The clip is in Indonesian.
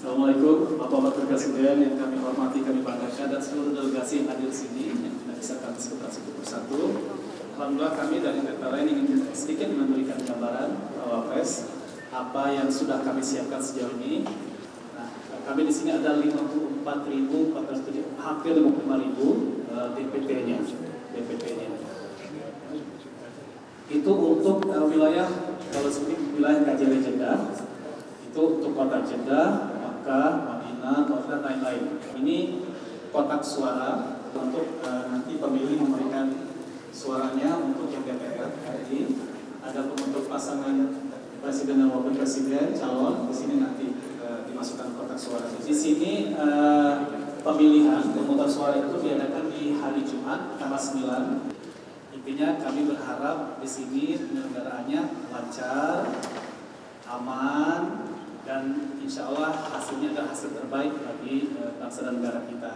Assalamualaikum Bapak Wakil Presiden yang kami hormati, kami banggakan dan seluruh delegasi yang hadir di sini yang tidak bisa kami sebutkan satu persatu. Alhamdulillah kami dari lain ingin sedikit memberikan gambaran Bapak Pres apa yang sudah kami siapkan sejauh ini. Nah, kami di sini ada 54.407 hampir 55.000 uh, DPT-nya, DPT-nya. Itu untuk uh, wilayah kalau seperti wilayah Kajari Jeddah itu untuk kota Jeddah, lain-lain. Ini kotak suara untuk uh, nanti pemilih memberikan suaranya untuk yang DPR RI. Ada untuk pasangan presiden dan wakil presiden calon di sini nanti uh, dimasukkan kotak suara. Di sini uh, pemilihan pemungutan suara itu diadakan di hari Jumat tanggal 9 Intinya kami berharap di sini penyelenggaraannya lancar, aman, dan insya Allah hasilnya adalah hasil terbaik bagi bangsa dan negara kita.